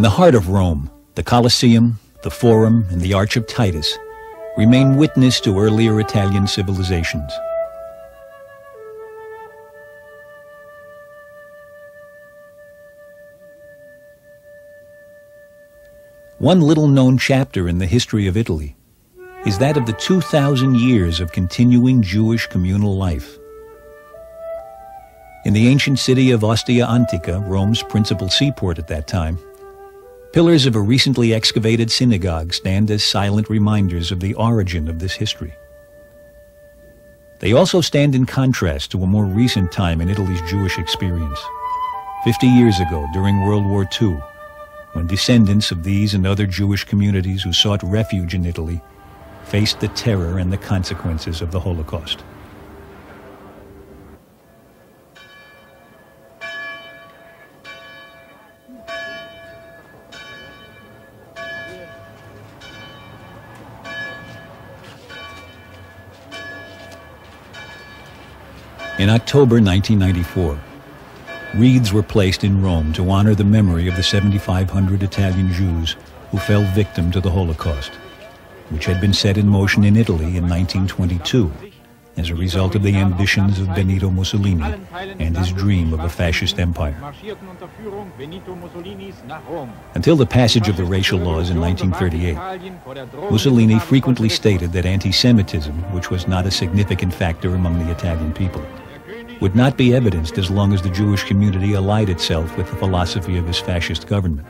In the heart of Rome, the Colosseum, the Forum, and the Arch of Titus remain witness to earlier Italian civilizations. One little known chapter in the history of Italy is that of the 2,000 years of continuing Jewish communal life. In the ancient city of Ostia Antica, Rome's principal seaport at that time, pillars of a recently excavated synagogue stand as silent reminders of the origin of this history. They also stand in contrast to a more recent time in Italy's Jewish experience. Fifty years ago, during World War II, when descendants of these and other Jewish communities who sought refuge in Italy faced the terror and the consequences of the Holocaust. In October 1994, wreaths were placed in Rome to honor the memory of the 7,500 Italian Jews who fell victim to the Holocaust, which had been set in motion in Italy in 1922 as a result of the ambitions of Benito Mussolini and his dream of a fascist empire. Until the passage of the racial laws in 1938, Mussolini frequently stated that anti-Semitism, which was not a significant factor among the Italian people, would not be evidenced as long as the Jewish community allied itself with the philosophy of his fascist government.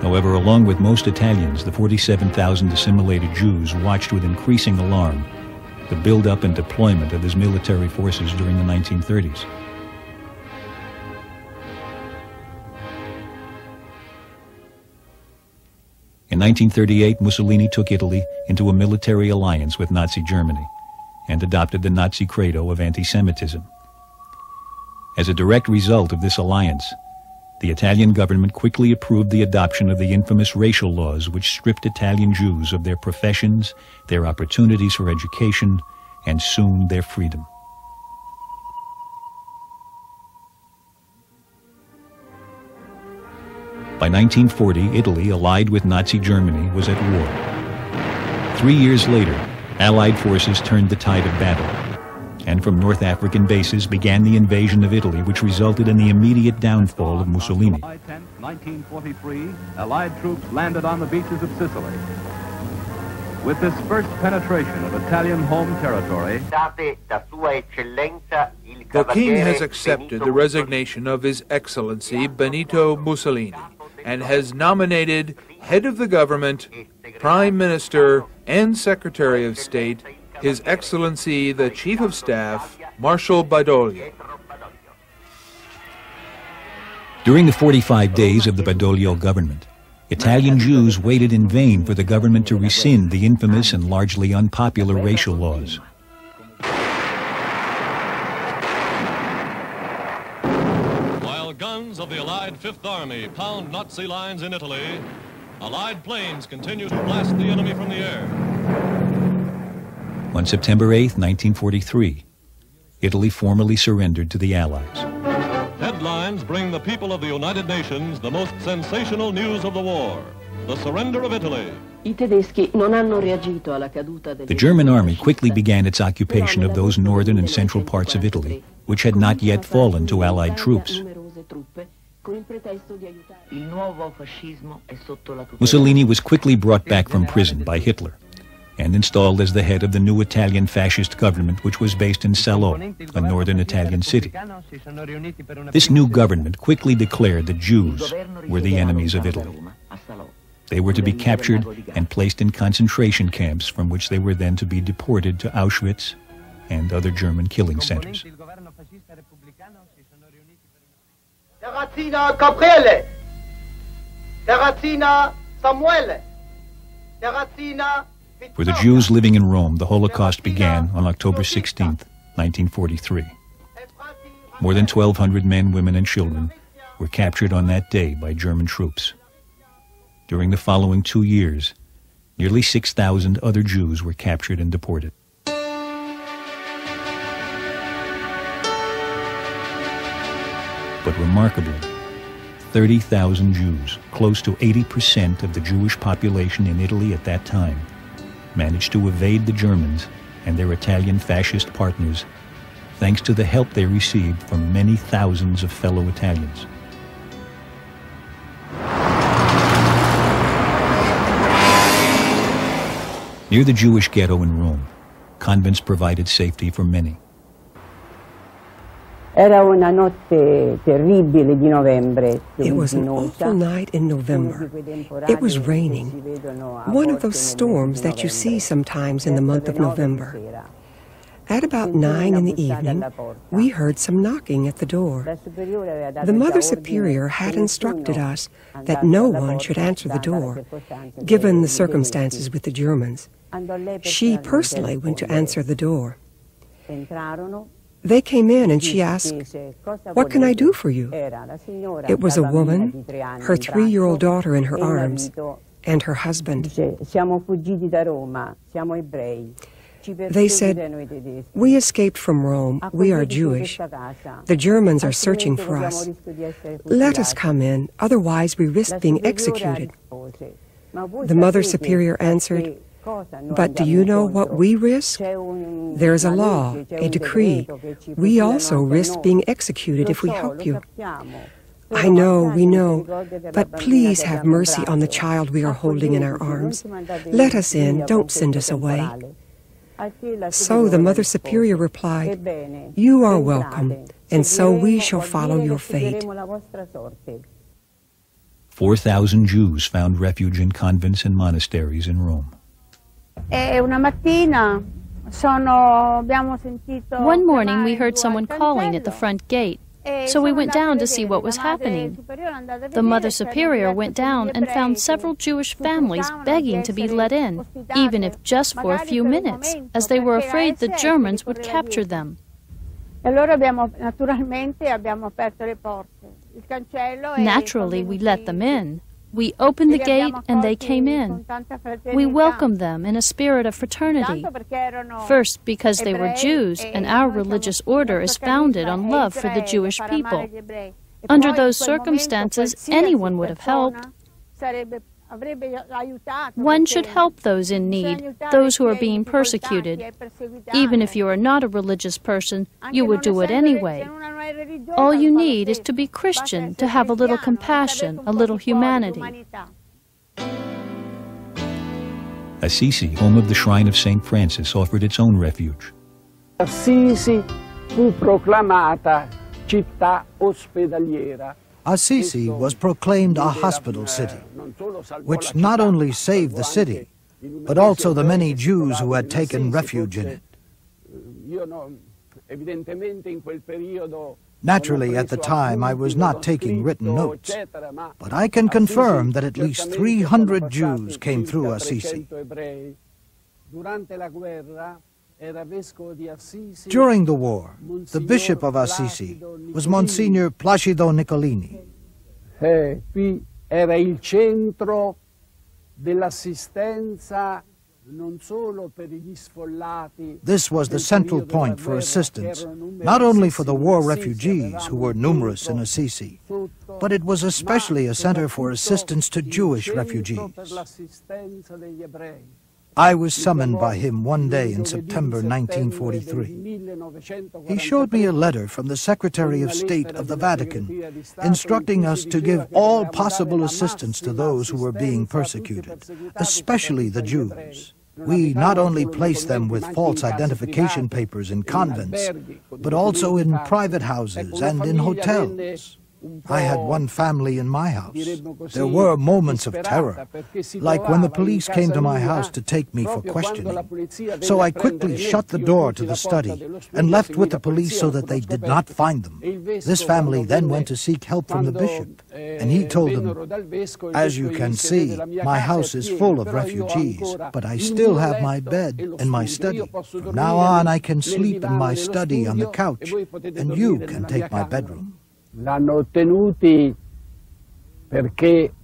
However, along with most Italians, the 47,000 assimilated Jews watched with increasing alarm the buildup and deployment of his military forces during the 1930s. In 1938, Mussolini took Italy into a military alliance with Nazi Germany and adopted the Nazi credo of anti-Semitism. As a direct result of this alliance, the Italian government quickly approved the adoption of the infamous racial laws which stripped Italian Jews of their professions, their opportunities for education, and soon their freedom. By 1940, Italy, allied with Nazi Germany, was at war. Three years later, Allied forces turned the tide of battle, and from North African bases began the invasion of Italy, which resulted in the immediate downfall of Mussolini. July 10, 1943, Allied troops landed on the beaches of Sicily. With this first penetration of Italian home territory, The king has accepted the resignation of His Excellency Benito Mussolini and has nominated head of the government, prime minister, and secretary of state His Excellency the Chief of Staff, Marshal Badoglio. During the 45 days of the Badoglio government, Italian Jews waited in vain for the government to rescind the infamous and largely unpopular racial laws. Guns of the Allied Fifth Army pound Nazi lines in Italy, Allied planes continue to blast the enemy from the air. On September 8, 1943, Italy formally surrendered to the Allies. Headlines bring the people of the United Nations the most sensational news of the war the surrender of Italy. I tedeschi non hanno reagito alla caduta The German army quickly began its occupation of those northern and central parts of Italy, which had not yet fallen to Allied troops. Il nuovo fascismo è sotto la tutela Mussolini was quickly brought back from prison by Hitler and installed as the head of the new Italian fascist government, which was based in Salò, a northern Italian city. This new government quickly declared the Jews were the enemies of Italy. They were to be captured and placed in concentration camps from which they were then to be deported to Auschwitz and other German killing centers. Terracina Gabriele, Terracina Samuele, For the Jews living in Rome, the Holocaust began on October 16, 1943. More than 1,200 men, women, and children were captured on that day by German troops. During the following two years, nearly 6,000 other Jews were captured and deported. But remarkably, 30,000 Jews, close to 80% of the Jewish population in Italy at that time, managed to evade the Germans and their Italian fascist partners thanks to the help they received from many thousands of fellow Italians. Near the Jewish ghetto in Rome, convents provided safety for many. Era una notte terribile di novembre. It was an awful night in November. It was raining. One of those storms that you see sometimes in the month of November. At about nine in the evening, we heard some knocking at the door. The Mother Superior had instructed us that no one should answer the door, given the circumstances with the Germans. She personally went to answer the door. They came in and she asked, What can I do for you? It was a woman, her three year old daughter in her arms, and her husband. They said, We escaped from Rome. We are Jewish. The Germans are searching for us. Let us come in, otherwise we risk being executed. The Mother Superior answered, but do you know what we risk? There is a law, a decree. We also risk being executed if we help you. I know, we know, but please have mercy on the child we are holding in our arms. Let us in, don't send us away. So the Mother Superior replied, You are welcome, and so we shall follow your fate. 4,000 Jews found refuge in convents and monasteries in Rome. One morning we heard someone calling at the front gate, so we went down to see what was happening. The Mother Superior went down and found several Jewish families begging to be let in, even if just for a few minutes, as they were afraid the Germans would capture them. Naturally, we let them in. We opened the gate and they came in. We welcomed them in a spirit of fraternity. First, because they were Jews and our religious order is founded on love for the Jewish people. Under those circumstances, anyone would have helped. One should help those in need, those who are being persecuted. Even if you are not a religious person, you would do it anyway. All you need is to be Christian, to have a little compassion, a little humanity. Assisi, home of the shrine of St. Francis, offered its own refuge. Assisi fu proclamata città ospedaliera. Assisi was proclaimed a hospital city, which not only saved the city, but also the many Jews who had taken refuge in it. Naturally, at the time, I was not taking written notes, but I can confirm that at least 300 Jews came through Assisi. During the war, the Bishop of Assisi was Monsignor Placido Nicolini. Eh, qui era il centro dell'assistenza this was the central point for assistance, not only for the war refugees, who were numerous in Assisi, but it was especially a center for assistance to Jewish refugees. I was summoned by him one day in September 1943. He showed me a letter from the Secretary of State of the Vatican instructing us to give all possible assistance to those who were being persecuted, especially the Jews. We not only placed them with false identification papers in convents, but also in private houses and in hotels. I had one family in my house. There were moments of terror, like when the police came to my house to take me for questioning. So I quickly shut the door to the study and left with the police so that they did not find them. This family then went to seek help from the bishop, and he told them, As you can see, my house is full of refugees, but I still have my bed and my study. From now on, I can sleep in my study on the couch, and you can take my bedroom. L'hanno ottenuti perché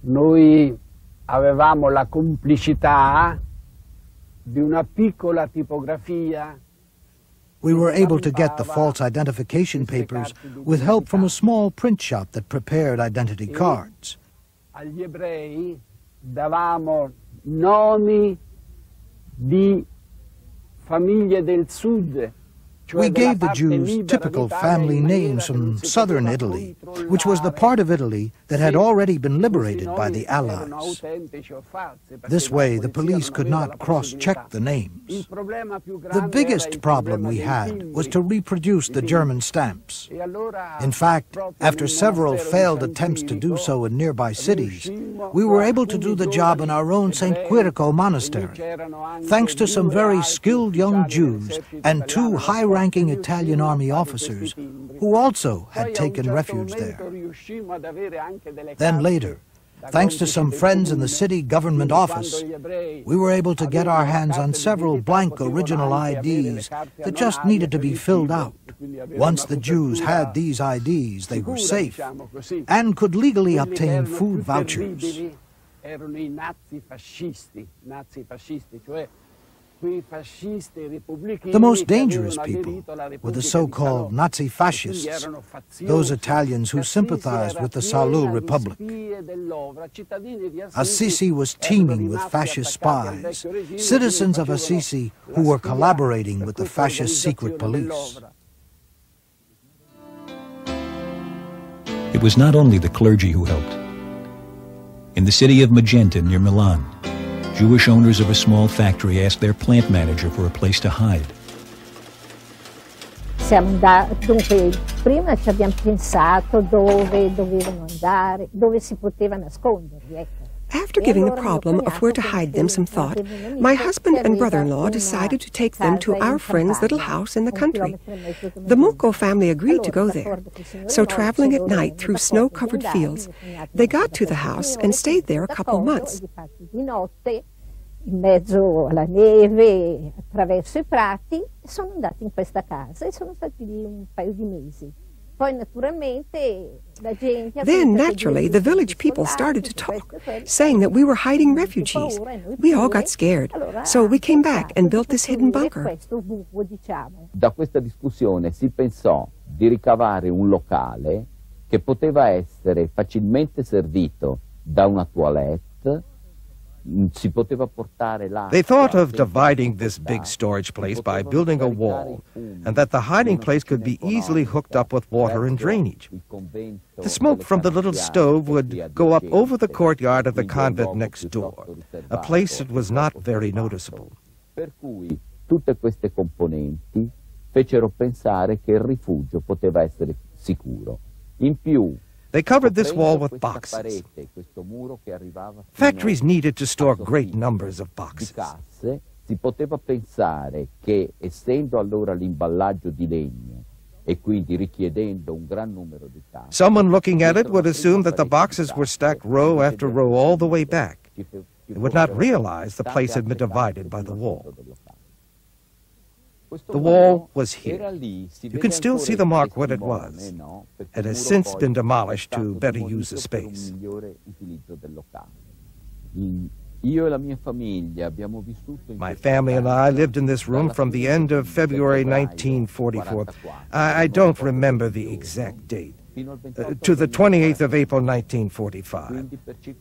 noi avevamo la complicità di una piccola tipografia We were able to get the false identification papers with help from a small print shop that prepared identity cards. Agli ebrei davamo nomi di famiglie del sud We gave the Jews typical family names from southern Italy, which was the part of Italy that had already been liberated by the Allies. This way, the police could not cross-check the names. The biggest problem we had was to reproduce the German stamps. In fact, after several failed attempts to do so in nearby cities, we were able to do the job in our own St. Quirico monastery, thanks to some very skilled young Jews and two high-ranking Italian army officers who also had taken refuge there. Then later, thanks to some friends in the city government office, we were able to get our hands on several blank original IDs that just needed to be filled out. Once the Jews had these IDs, they were safe and could legally obtain food vouchers. Erano i nazi fascisti, nazi fascisti, cioè the most dangerous people were the so-called Nazi fascists, those Italians who sympathized with the Salò Republic. Assisi was teeming with fascist spies, citizens of Assisi who were collaborating with the fascist secret police. It was not only the clergy who helped. In the city of Magenta near Milan, Jewish owners of a small factory asked their plant manager for a place to hide. dunque, prima ci abbiamo pensato dove dovevano andare, dove si poteva nasconderli, ecco. After giving the problem of where to hide them some thought, my husband and brother-in-law decided to take them to our friend's little house in the country. The Mucco family agreed to go there. So traveling at night through snow-covered fields, they got to the house and stayed there a couple months. in mezzo alla neve, attraverso i prati, sono andati in questa casa e sono stati lì un paio di mesi. Then, naturally, the village people started to talk, saying that we were hiding refugees. We all got scared, so we came back and built this hidden bunker. Da questa discussione si pensò di ricavare un locale che poteva essere facilmente servito da una toilette They thought of dividing this big storage place by building a wall, and that the hiding place could be easily hooked up with water and drainage. The smoke from the little stove would go up over the courtyard of the convent next door, a place that was not very noticeable. Per cui tutte queste componenti fecero pensare che il rifugio poteva essere sicuro. In più, they covered this wall with boxes. Factories needed to store great numbers of boxes. Si poteva pensare che, essendo allora l'imballaggio di legno e quindi richiedendo un gran numero di someone looking at it would assume that the boxes were stacked row after row all the way back. They would not realize the place had been divided by the wall. The wall was here. You can still see the mark what it was. It has since been demolished to better use the space. My family and I lived in this room from the end of February 1944. I, I don't remember the exact date. Uh, to the 28th of April 1945.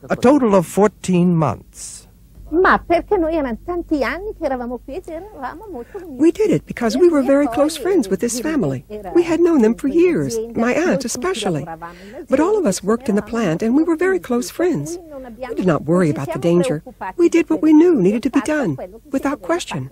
A total of 14 months. Ma perché noi erano tanti anni che eravamo qui ed eravamo molto We did it because we were very close friends with this family. We had known them for years, my aunt especially. But all of us worked in the plant and we were very close friends. We did not worry about the danger. We did what we knew needed to be done, without question.